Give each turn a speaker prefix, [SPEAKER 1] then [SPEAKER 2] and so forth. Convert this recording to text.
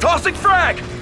[SPEAKER 1] Tossing frag!